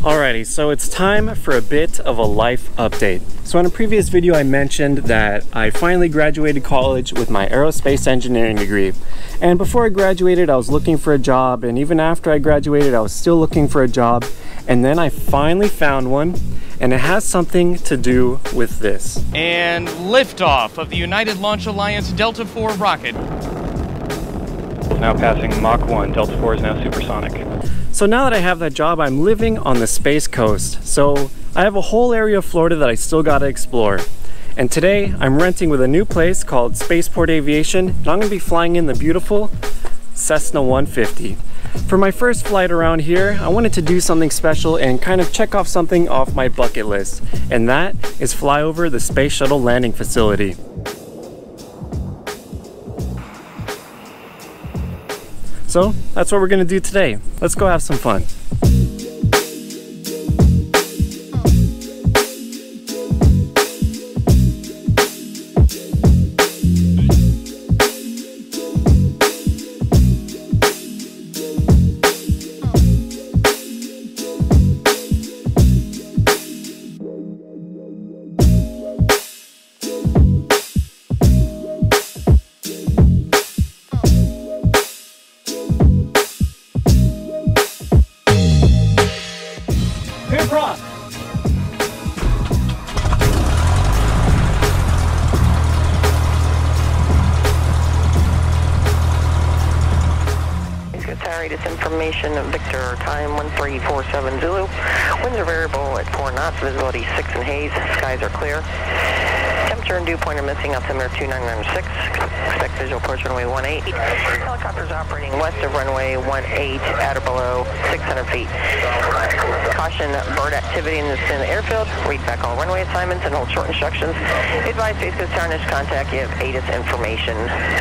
Alrighty, so it's time for a bit of a life update. So in a previous video I mentioned that I finally graduated college with my aerospace engineering degree. And before I graduated I was looking for a job and even after I graduated I was still looking for a job and then I finally found one and it has something to do with this. And liftoff of the United Launch Alliance Delta IV rocket. Now passing Mach 1, Delta 4 is now supersonic. So now that I have that job, I'm living on the Space Coast. So I have a whole area of Florida that I still gotta explore. And today I'm renting with a new place called Spaceport Aviation. And I'm gonna be flying in the beautiful Cessna 150. For my first flight around here, I wanted to do something special and kind of check off something off my bucket list. And that is fly over the Space Shuttle Landing Facility. So that's what we're gonna do today. Let's go have some fun. Information, Victor, time 1347 Zulu. Winds are variable at 4 knots, visibility 6 and haze, skies are clear. Temperature and dew point are missing, altimeter 2996. Expect visual approach runway 18. Helicopters operating west of runway 18 at or below 600 feet. Caution bird activity in the airfield. Read back all runway assignments and hold short instructions. Advise Space Coast Tower contact. Have ATIS information.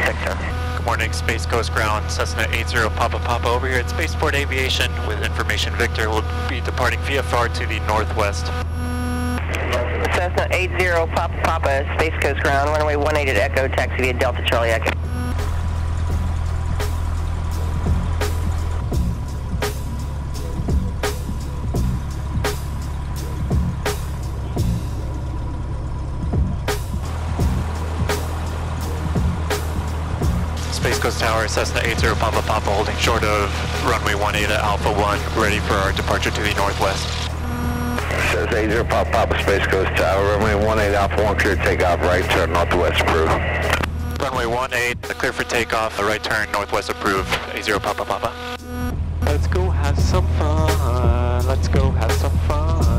Victor. Good morning, Space Coast Ground, Cessna 80 Papa Papa over here at Spaceport Aviation with information Victor will be departing VFR to the northwest. Cessna 80 Papa Papa, Space Coast Ground, runway 18 at Echo, taxi via Delta Charlie Echo. Tower, Cessna 80 Papa Papa holding short of runway 18 at Alpha 1, ready for our departure to the northwest. Says 80 Papa Papa Space Coast Tower, runway 18 Alpha 1 clear takeoff, right turn northwest approved. Runway 18, clear for takeoff, a right turn northwest approved, 80 Papa Papa. Let's go have some fun, let's go have some fun.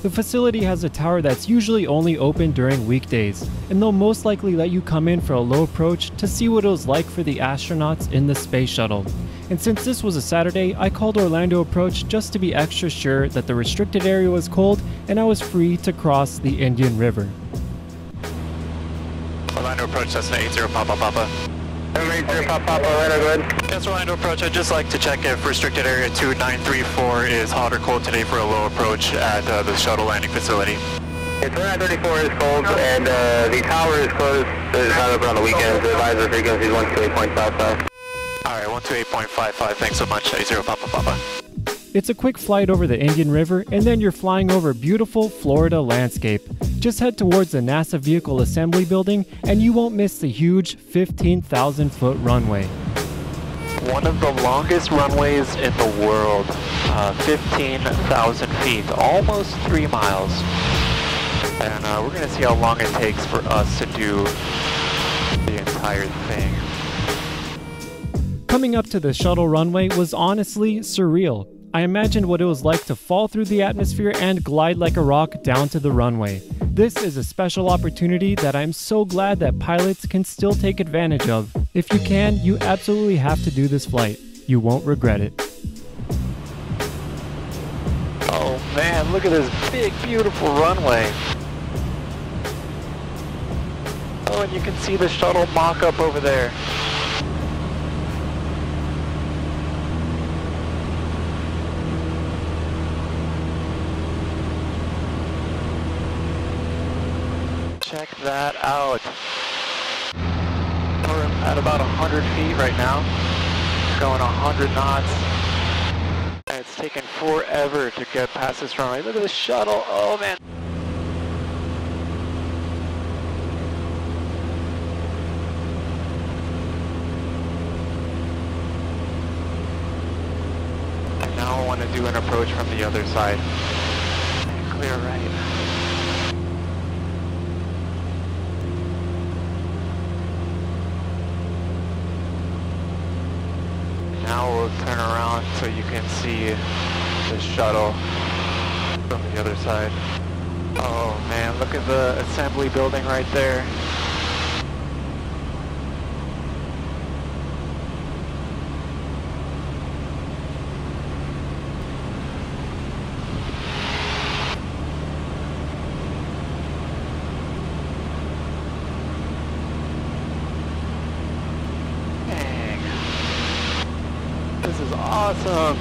The facility has a tower that's usually only open during weekdays, and they'll most likely let you come in for a low approach to see what it was like for the astronauts in the space shuttle. And since this was a Saturday, I called Orlando Approach just to be extra sure that the restricted area was cold and I was free to cross the Indian River. Orlando Approach, Cessna 80 Papa Papa. M80 Papa Papa, Orlando, go ahead. Yes, Orlando Approach, I'd just like to check if restricted area 2934 is hot or cold today for a low approach at uh, the shuttle landing facility. It's 2934 is cold, and uh, the tower is closed. It's not open on the weekends. The advisor frequency is 128.55. Alright, 128.55, thanks so much, 80 Papa Papa. It's a quick flight over the Indian River, and then you're flying over beautiful Florida landscape. Just head towards the NASA Vehicle Assembly Building, and you won't miss the huge 15,000 foot runway. One of the longest runways in the world, uh, 15,000 feet, almost three miles. And uh, we're gonna see how long it takes for us to do the entire thing. Coming up to the shuttle runway was honestly surreal. I imagined what it was like to fall through the atmosphere and glide like a rock down to the runway. This is a special opportunity that I'm so glad that pilots can still take advantage of. If you can, you absolutely have to do this flight. You won't regret it. Oh man, look at this big, beautiful runway. Oh, and you can see the shuttle mock-up over there. Check that out. We're at about 100 feet right now, going 100 knots. And it's taken forever to get past this runway. Look at the shuttle, oh man. Now I want to do an approach from the other side. Clear right. We'll turn around so you can see the shuttle from the other side. Oh man, look at the assembly building right there. Dang. This is awesome.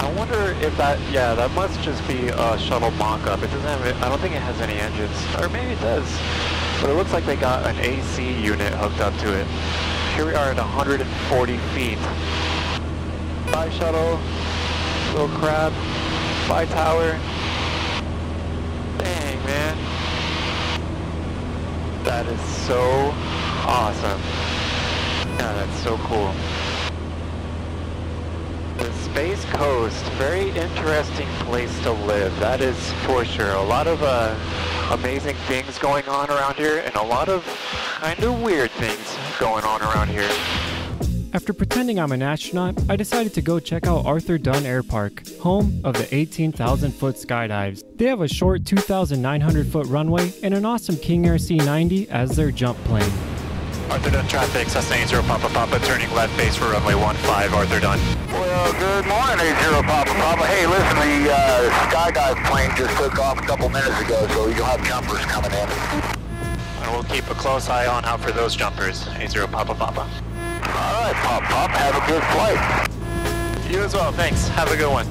I wonder if that, yeah, that must just be a shuttle mock-up. It doesn't have, I don't think it has any engines. Or maybe it does. But it looks like they got an AC unit hooked up to it. Here we are at 140 feet. Bye shuttle, little crab, bye tower. Dang, man. That is so awesome. Yeah, that's so cool. The Space Coast, very interesting place to live, that is for sure. A lot of uh, amazing things going on around here, and a lot of kind of weird things going on around here. After pretending I'm an astronaut, I decided to go check out Arthur Dunn Air Park, home of the 18,000 foot skydives. They have a short 2,900 foot runway and an awesome King Air C90 as their jump plane. Arthur Dunn traffic, Cessna 80 Papa Papa, turning left base for runway 15, Arthur Dunn. Well, good morning, 0 Papa Papa. Hey, listen, the uh, skydive plane just took off a couple minutes ago, so you'll have jumpers coming in. And we'll keep a close eye on out for those jumpers, 0 Papa Papa. All right, Pop Pop, have a good flight. You as well, thanks. Have a good one.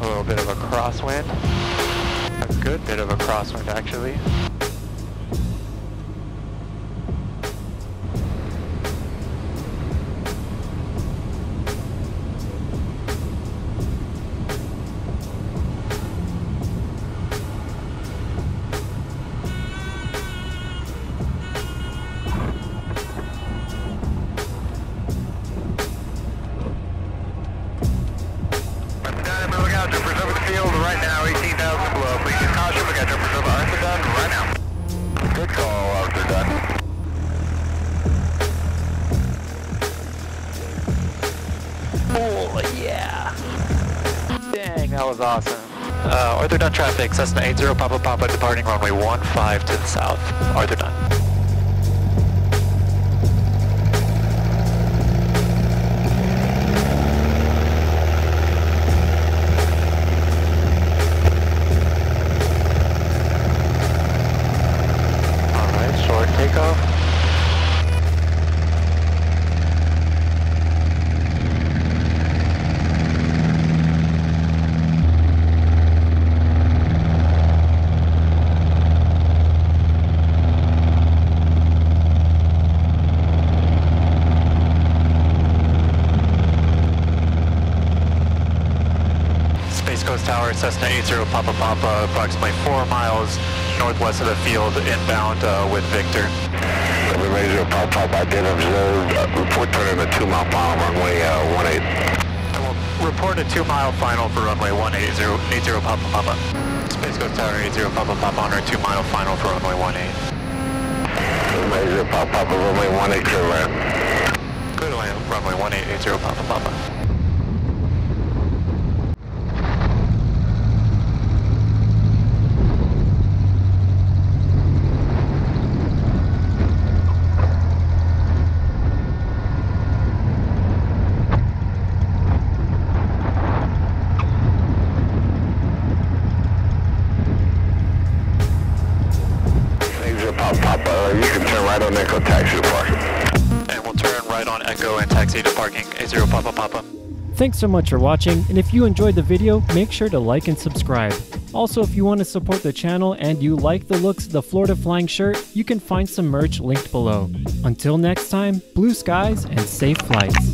A little bit of a crosswind. A good bit of a crosswind, actually. Was awesome. Uh, Arthur Dunn traffic, Cessna 80 Papa Papa, departing runway 15 to the south. Arthur Dunn. Alright, short takeoff. Space Coast Tower, Cessna 80 Papa Papa, approximately 4 miles northwest of the field, inbound uh, with Victor. Everybody, zero Pop Pop, I did observe, uh, report turning a two mile final runway, uh, 18. I will report a 2 mile final for runway 18, 80 Papa Papa. Space Coast Tower 80 Papa Papa on our 2 mile final for runway 18. Everybody, zero Pop Pop, runway 18, clear land. Clear land, runway 18, 80 Papa Papa. Right on Echo, taxi to parking. And we'll turn right on Echo and taxi to parking, 80 Papa Papa. Thanks so much for watching, and if you enjoyed the video, make sure to like and subscribe. Also, if you want to support the channel and you like the looks of the Florida Flying shirt, you can find some merch linked below. Until next time, blue skies and safe flights.